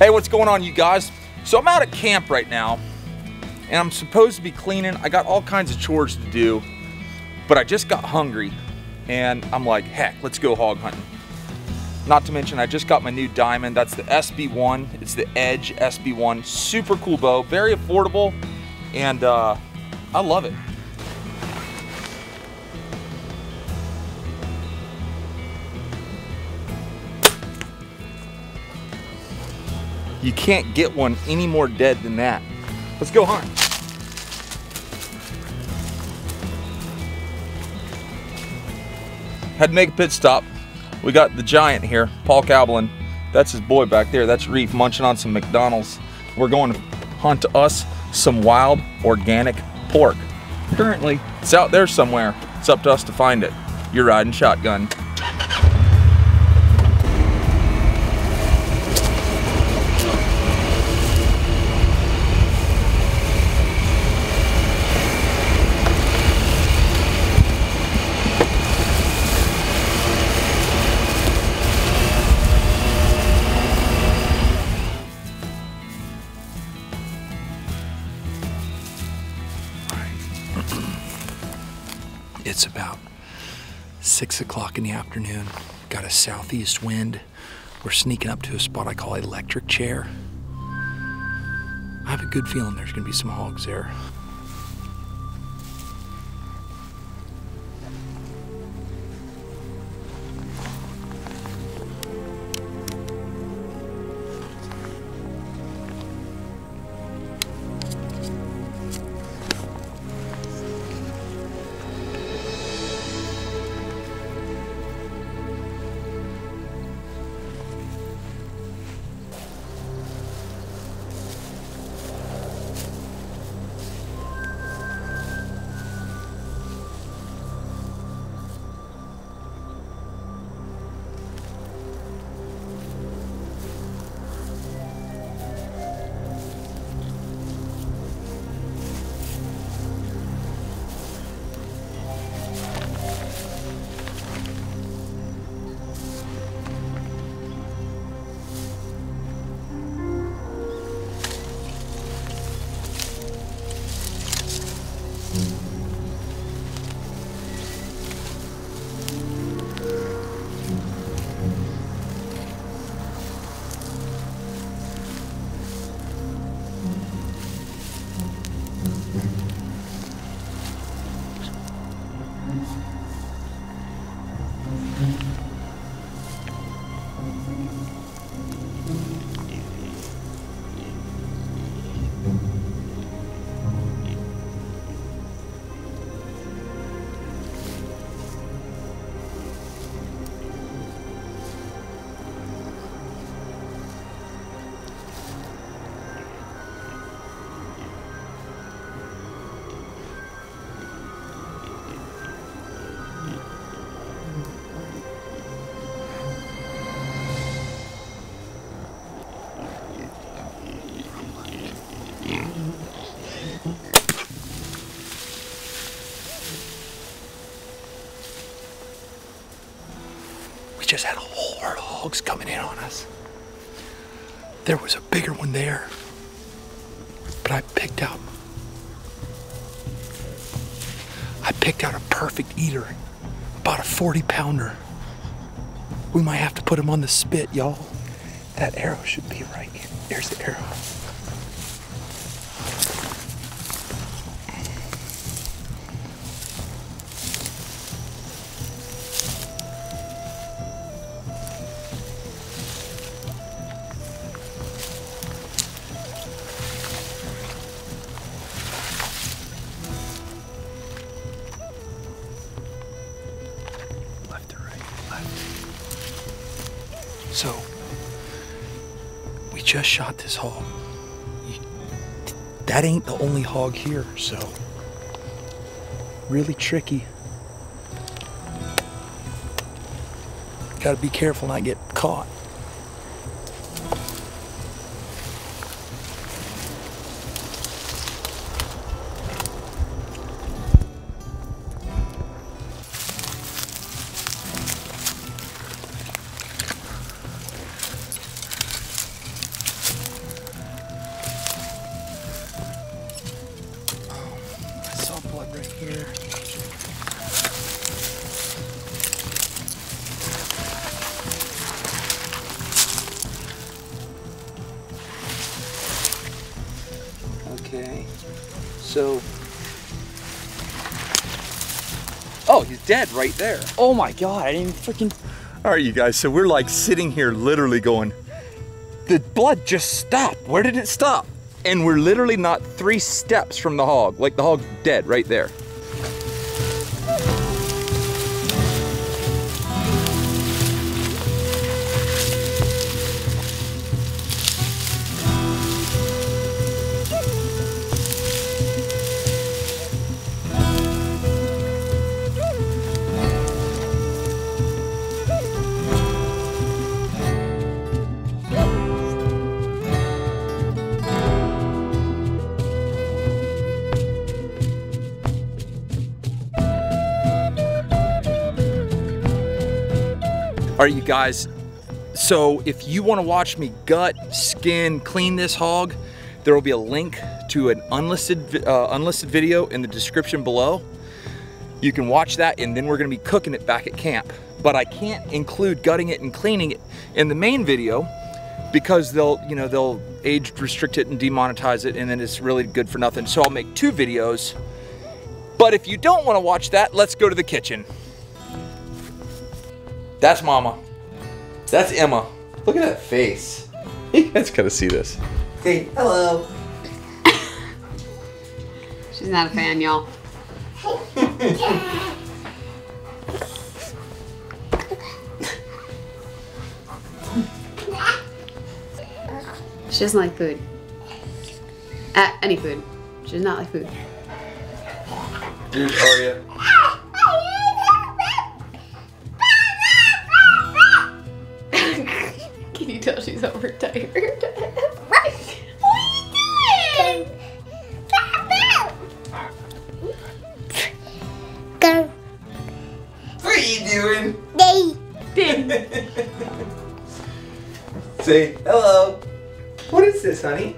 Hey, what's going on, you guys? So I'm out at camp right now, and I'm supposed to be cleaning. I got all kinds of chores to do, but I just got hungry, and I'm like, heck, let's go hog hunting. Not to mention, I just got my new diamond. That's the SB1. It's the Edge SB1. Super cool bow, very affordable, and uh, I love it. You can't get one any more dead than that. Let's go hunt. Had to make a pit stop. We got the giant here, Paul Kabalin. That's his boy back there. That's Reef munching on some McDonald's. We're going to hunt us some wild organic pork. Currently, it's out there somewhere. It's up to us to find it. You're riding shotgun. Six o'clock in the afternoon. Got a southeast wind. We're sneaking up to a spot I call electric chair. I have a good feeling there's gonna be some hogs there. In on us. There was a bigger one there, but I picked out. I picked out a perfect eater, about a 40 pounder. We might have to put him on the spit, y'all. That arrow should be right here. There's the arrow. So, we just shot this hog. That ain't the only hog here, so really tricky. Gotta be careful not get caught. So. Oh, he's dead right there. Oh my god, I didn't freaking. All right, you guys, so we're like sitting here literally going, the blood just stopped. Where did it stop? And we're literally not three steps from the hog. Like the hog's dead right there. All right, you guys. So if you want to watch me gut, skin, clean this hog, there will be a link to an unlisted uh, unlisted video in the description below. You can watch that, and then we're going to be cooking it back at camp. But I can't include gutting it and cleaning it in the main video because they'll, you know, they'll age restrict it and demonetize it, and then it's really good for nothing. So I'll make two videos. But if you don't want to watch that, let's go to the kitchen. That's Mama. That's Emma. Look at that face. You guys gotta see this. Hey, hello. She's not a fan, y'all. she doesn't like food. Uh, any food. She does not like food. Dude, Aria. Can you tell she's overtired? Go. What are you doing? Day. Say hello. What is this, honey?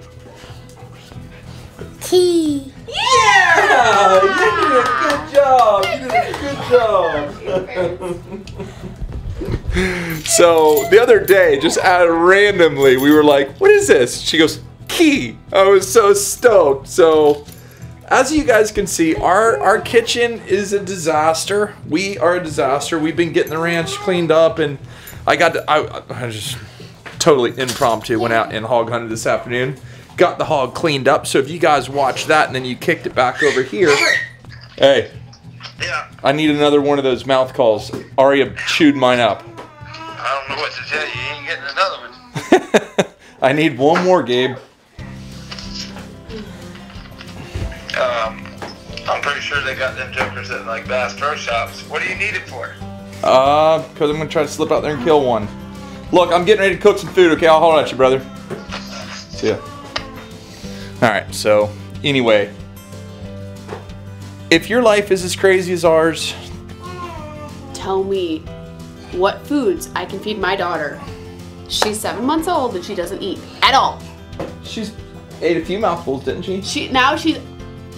Tea. Yeah! You did a good job. You did a good job. So the other day, just out of randomly, we were like, "What is this?" She goes, "Key." I was so stoked. So. As you guys can see, our, our kitchen is a disaster. We are a disaster. We've been getting the ranch cleaned up, and I got to, I, I just totally impromptu went out and hog hunted this afternoon. Got the hog cleaned up. So if you guys watch that and then you kicked it back over here, hey, Yeah, I need another one of those mouth calls. Aria chewed mine up. I don't know what to tell you. You ain't getting another one. I need one more, Gabe. Um, I'm pretty sure they got them jokers at like Bass Pro Shops. What do you need it for? Uh, because I'm gonna try to slip out there and kill one. Look, I'm getting ready to cook some food. Okay, I'll hold at you, brother. See ya. All right. So anyway, if your life is as crazy as ours, Tell me what foods I can feed my daughter. She's seven months old and she doesn't eat at all. she's ate a few mouthfuls, didn't she? She now she's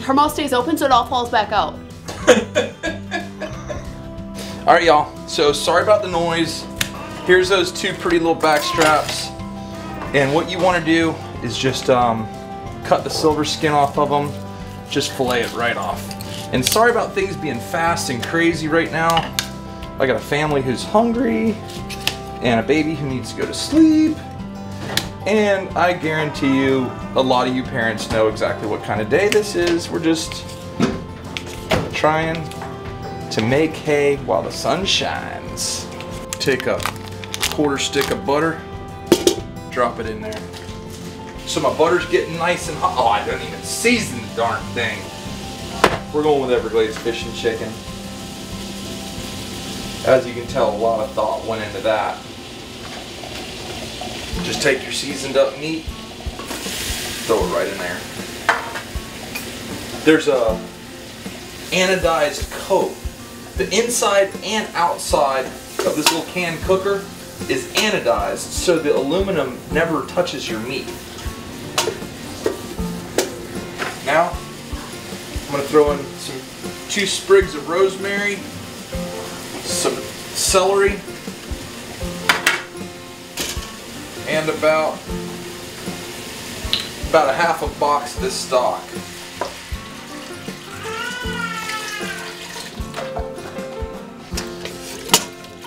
her mouth stays open so it all falls back out. All right, y'all. So sorry about the noise. Here's those two pretty little back straps. And what you want to do is just um, cut the silver skin off of them. Just fillet it right off. And sorry about things being fast and crazy right now. I got a family who's hungry and a baby who needs to go to sleep. And I guarantee you, a lot of you parents know exactly what kind of day this is. We're just trying to make hay while the sun shines. Take a quarter stick of butter, drop it in there. So my butter's getting nice and hot. Oh, I don't even season the darn thing. We're going with Everglades fish and chicken. As you can tell, a lot of thought went into that. Just take your seasoned up meat, throw it right in there. There's a anodized coat. The inside and outside of this little can cooker is anodized so the aluminum never touches your meat. Now, I'm gonna throw in some two sprigs of rosemary, celery, and about about a half a box of this stock.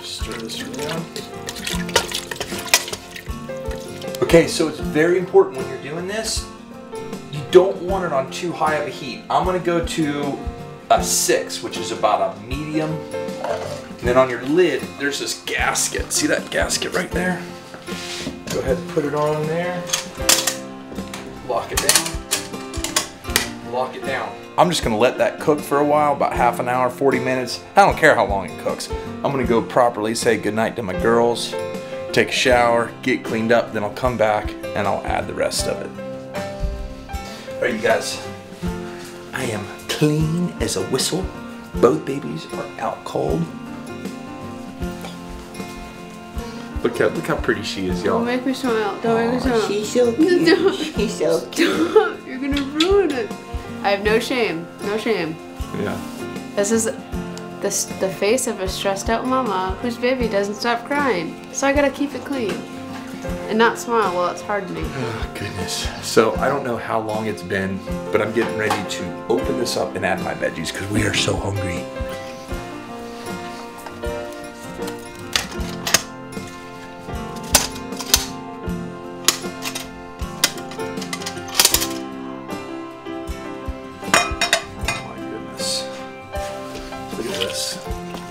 Stir this around. Okay, so it's very important when you're doing this, you don't want it on too high of a heat. I'm gonna go to a six, which is about a medium and then on your lid, there's this gasket. See that gasket right there? Go ahead and put it on there. Lock it down. Lock it down. I'm just gonna let that cook for a while, about half an hour, 40 minutes. I don't care how long it cooks. I'm gonna go properly say goodnight to my girls, take a shower, get cleaned up, then I'll come back and I'll add the rest of it. All right, you guys. I am clean as a whistle. Both babies are out cold. Look how look how pretty she is, y'all. Don't make me smile. Don't make me smile. She's so cute. She's so cute. Stop. You're gonna ruin it. I have no shame. No shame. Yeah. This is the, the face of a stressed out mama whose baby doesn't stop crying. So I gotta keep it clean. And not smile while it's hardening. Oh, goodness. So I don't know how long it's been, but I'm getting ready to open this up and add my veggies because we are so hungry.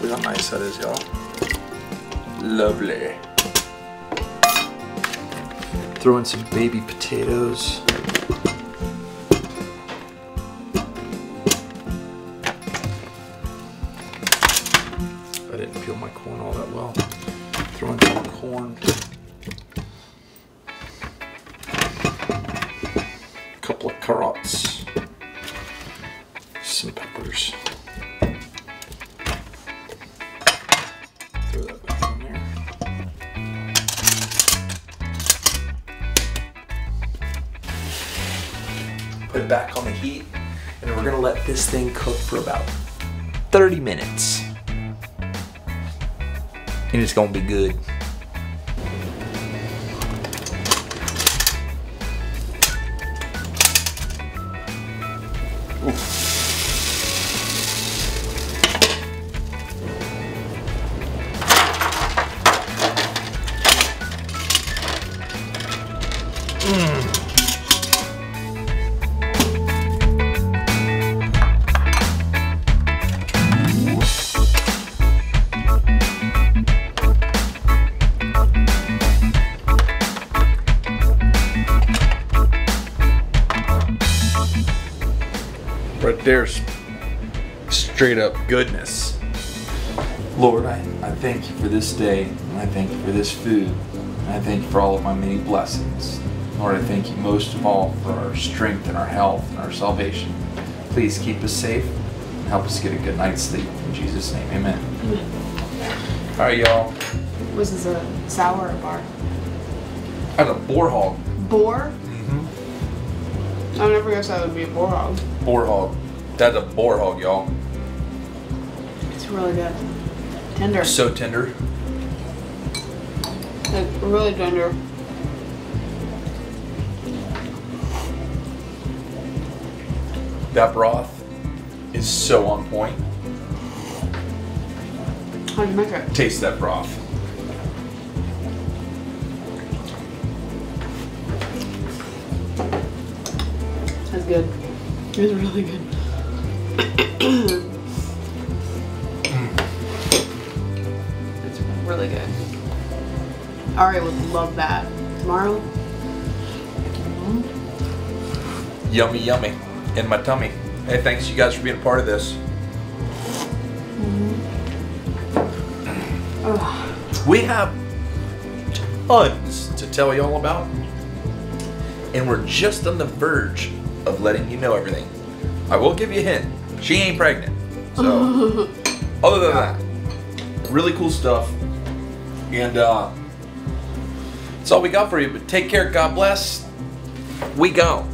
Look how nice that is, y'all. Lovely. Throw in some baby potatoes. This thing cook for about 30 minutes. And it's gonna be good. There's straight up goodness. Lord, I, I thank you for this day, and I thank you for this food, and I thank you for all of my many blessings. Lord, I thank you most of all for our strength and our health and our salvation. Please keep us safe and help us get a good night's sleep. In Jesus' name, amen. All right, y'all. Was this a sour or a boar? I have a boar hog. Boar? Mm-hmm. I never guessed that would be a boar hog. Boar hog. That's a boar hog, y'all. It's really good. Tender. So tender. Like, really tender. That broth is so on point. How'd you make it? Taste that broth. That's good. It's really good. It's really good. Ari would love that. Tomorrow? Yummy, yummy. In my tummy. Hey, thanks you guys for being a part of this. Mm-hmm. We have tons to tell you all about. And we're just on the verge of letting you know everything. I will give you a hint. She ain't pregnant. So, other than that, really cool stuff. And uh, that's all we got for you. But take care. God bless. We go.